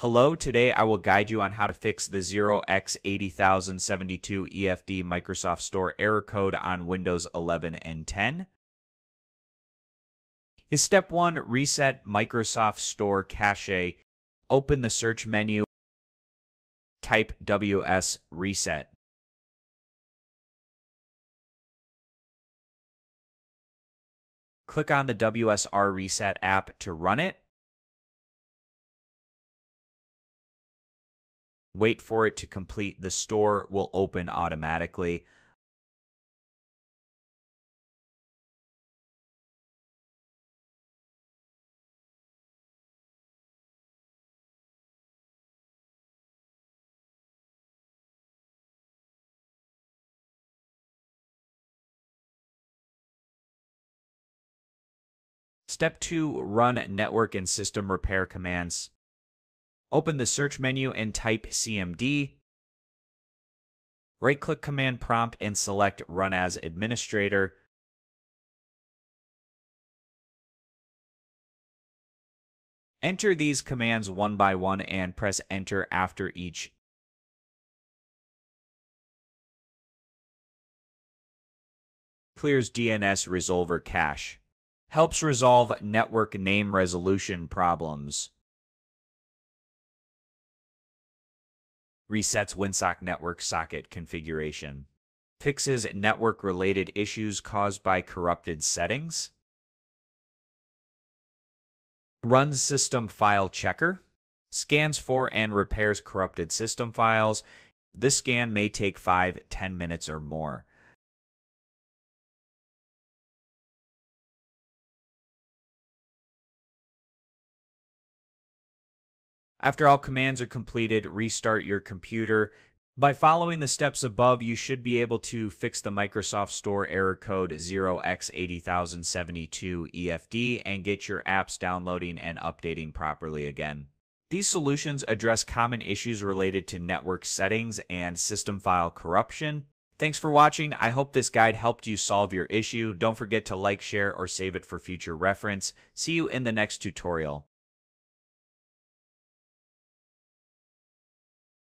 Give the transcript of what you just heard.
Hello, today I will guide you on how to fix the 0x80072 EFD Microsoft Store error code on Windows 11 and 10. Is step 1 reset Microsoft Store cache. Open the search menu, type WS reset. Click on the WSReset app to run it. Wait for it to complete. The store will open automatically. Step 2. Run network and system repair commands. Open the search menu and type CMD. Right click Command Prompt and select Run as Administrator. Enter these commands one by one and press Enter after each. Clears DNS Resolver cache. Helps resolve network name resolution problems. Resets WinSock network socket configuration, fixes network related issues caused by corrupted settings, runs system file checker, scans for and repairs corrupted system files. This scan may take 5 10 minutes or more. After all commands are completed, restart your computer. By following the steps above, you should be able to fix the Microsoft Store error code 0x80072 EFD and get your apps downloading and updating properly again. These solutions address common issues related to network settings and system file corruption. Thanks for watching. I hope this guide helped you solve your issue. Don't forget to like, share, or save it for future reference. See you in the next tutorial.